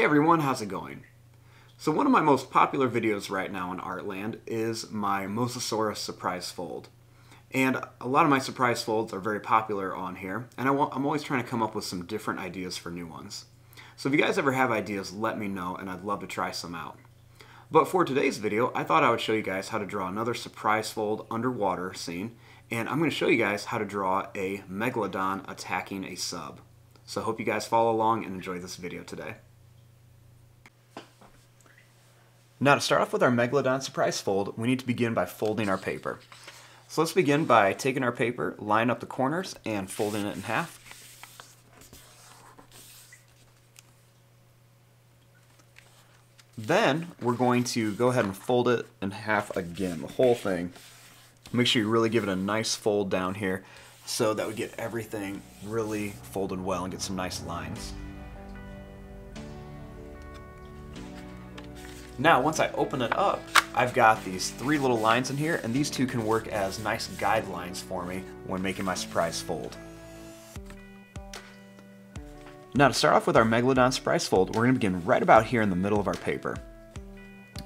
Hey everyone, how's it going? So one of my most popular videos right now in Artland is my Mosasaurus surprise fold. And a lot of my surprise folds are very popular on here, and I am always trying to come up with some different ideas for new ones. So if you guys ever have ideas, let me know, and I'd love to try some out. But for today's video, I thought I would show you guys how to draw another surprise fold underwater scene, and I'm going to show you guys how to draw a Megalodon attacking a sub. So I hope you guys follow along and enjoy this video today. Now to start off with our Megalodon surprise fold, we need to begin by folding our paper. So let's begin by taking our paper, line up the corners, and folding it in half. Then we're going to go ahead and fold it in half again, the whole thing. Make sure you really give it a nice fold down here so that we get everything really folded well and get some nice lines. Now, once I open it up, I've got these three little lines in here, and these two can work as nice guidelines for me when making my surprise fold. Now to start off with our Megalodon surprise fold, we're going to begin right about here in the middle of our paper.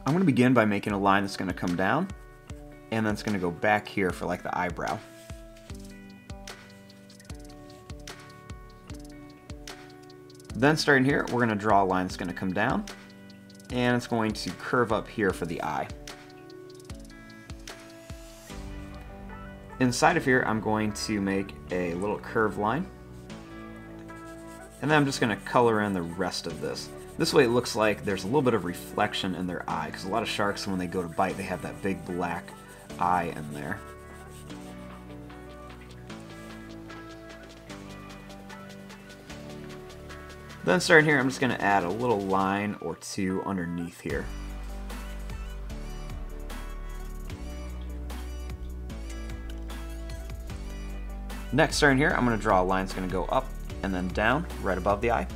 I'm going to begin by making a line that's going to come down, and then it's going to go back here for like the eyebrow. Then starting here, we're going to draw a line that's going to come down, and it's going to curve up here for the eye. Inside of here, I'm going to make a little curved line, and then I'm just going to color in the rest of this. This way it looks like there's a little bit of reflection in their eye, because a lot of sharks, when they go to bite, they have that big black eye in there. Then starting here, I'm just going to add a little line or two underneath here. Next, starting here, I'm going to draw a line that's going to go up and then down right above the eye.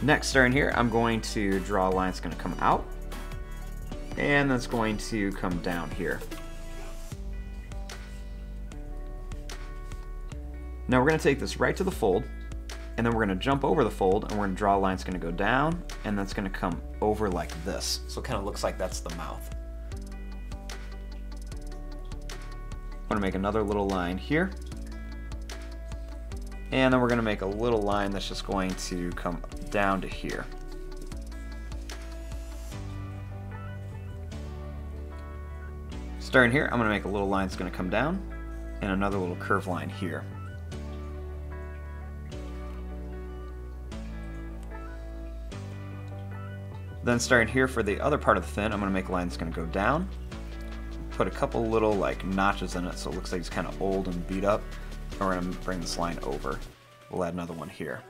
Next, starting here, I'm going to draw a line that's going to come out, and that's going to come down here. Now we're to take this right to the fold, and then we're to jump over the fold, and we're to draw a line that's to go down, and that's to come over like this. So it kind of looks like that's the mouth. I'm to make another little line here. And then we're to make a little line that's just going to come down to here. Starting here, I'm to make a little line that's to come down, and another little curve line here. Then starting here for the other part of the fin, I'm going to make a line that's going to go down, put a couple little like notches in it so it looks like it's kind of old and beat up. And we're going to bring this line over. We'll add another one here.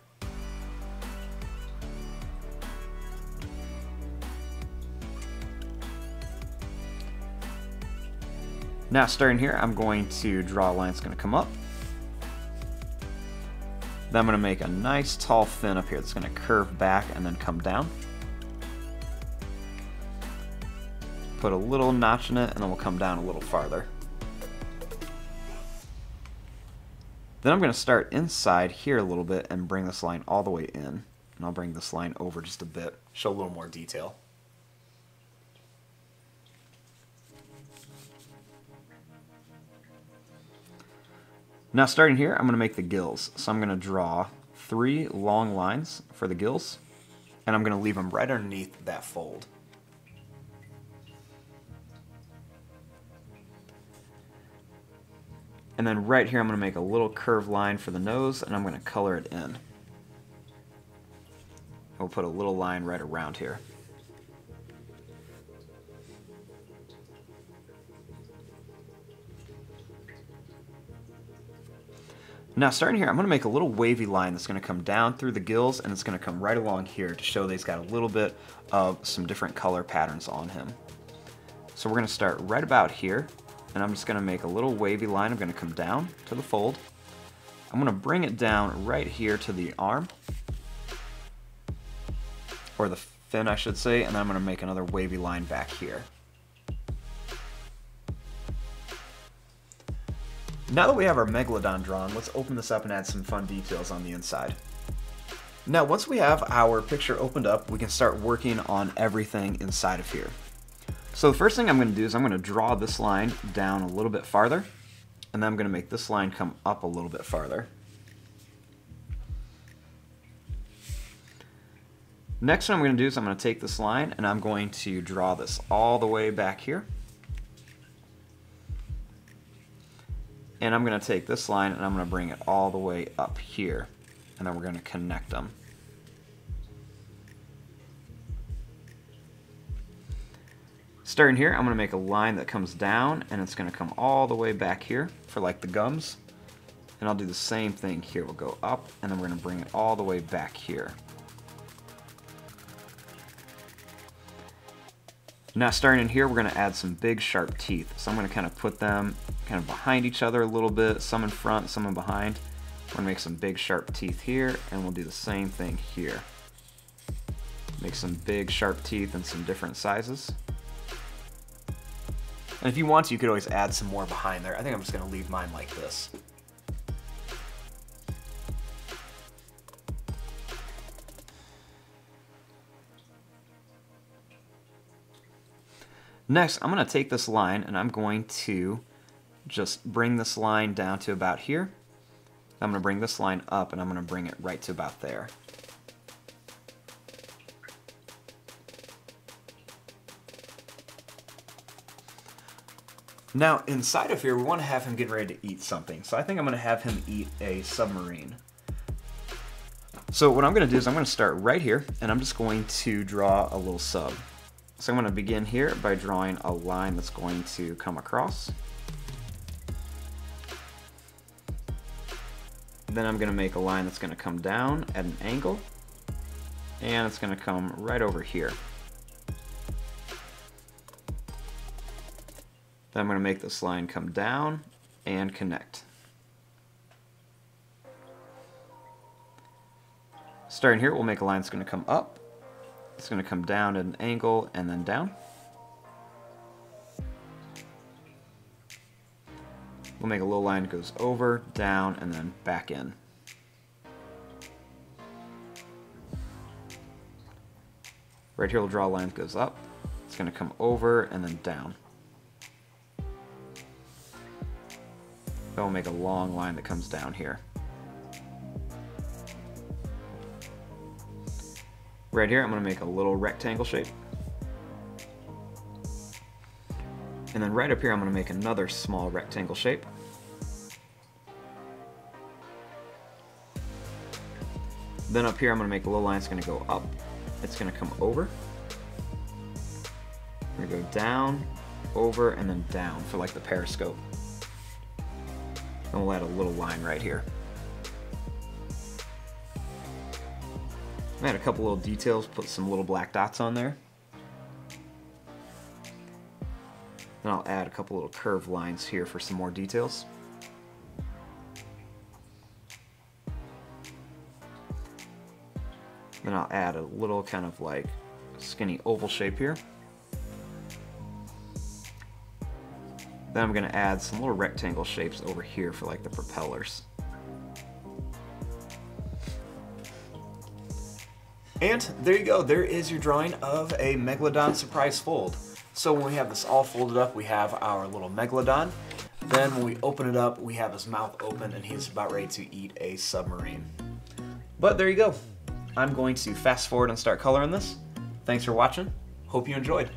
Now starting here, I'm going to draw a line that's going to come up. Then I'm going to make a nice tall fin up here that's going to curve back and then come down. Put a little notch in it, and then we'll come down a little farther. Then I'm going to start inside here a little bit and bring this line all the way in. And I'll bring this line over just a bit, show a little more detail. Now starting here, I'm going to make the gills. So I'm going to draw three long lines for the gills, and I'm going to leave them right underneath that fold. And then right here I'm going to make a little curved line for the nose and I'm going to color it in. We'll put a little line right around here. Now starting here, I'm going to make a little wavy line that's going to come down through the gills and it's going to come right along here to show that he's got a little bit of some different color patterns on him. So we're going to start right about here and I'm just going to make a little wavy line. I'm going to come down to the fold. I'm going to bring it down right here to the arm, or the fin I should say, and then I'm going to make another wavy line back here. Now that we have our Megalodon drawn, let's open this up and add some fun details on the inside. Now, once we have our picture opened up, we can start working on everything inside of here. So the first thing I'm going to do is I'm going to draw this line down a little bit farther, and then I'm going to make this line come up a little bit farther. Next what I'm going to do is I'm going to take this line and I'm going to draw this all the way back here. And I'm going to take this line and I'm going to bring it all the way up here. And then we're going to connect them. Starting here, I'm going to make a line that comes down and it's going to come all the way back here for like the gums. And I'll do the same thing here. We'll go up and then we're going to bring it all the way back here. Now starting in here, we're gonna add some big sharp teeth. So I'm gonna kind of put them kind of behind each other a little bit, some in front, some in behind. We're gonna make some big sharp teeth here, and we'll do the same thing here. Make some big sharp teeth in some different sizes. And if you want to, you could always add some more behind there. I think I'm just gonna leave mine like this. Next, I'm going to take this line and I'm going to just bring this line down to about here. I'm going to bring this line up and I'm going to bring it right to about there. Now, inside of here, we want to have him get ready to eat something. So I think I'm going to have him eat a submarine. So what I'm going to do is I'm going to start right here, and I'm just going to draw a little sub. So I'm going to begin here by drawing a line that's going to come across. Then I'm going to make a line that's going to come down at an angle. And it's going to come right over here. Then I'm going to make this line come down and connect. Starting here, we'll make a line that's going to come up it's going to come down at an angle and then down. We'll make a little line that goes over, down, and then back in. Right here we'll draw a line that goes up. It's going to come over and then down. Then we'll make a long line that comes down here. Right here, I'm going to make a little rectangle shape. And then right up here, I'm going to make another small rectangle shape. Then up here, I'm going to make a little line that's going to go up. It's going to come over. We're to go down, over, and then down for like the periscope. And we'll add a little line right here. Add a couple little details, put some little black dots on there. Then I'll add a couple little curved lines here for some more details. Then I'll add a little kind of like skinny oval shape here. Then I'm going to add some little rectangle shapes over here for like the propellers. And there you go, there is your drawing of a Megalodon surprise fold. So when we have this all folded up, we have our little Megalodon. Then when we open it up, we have his mouth open and he's about ready to eat a submarine. But there you go. I'm going to fast forward and start coloring this. Thanks for watching. Hope you enjoyed.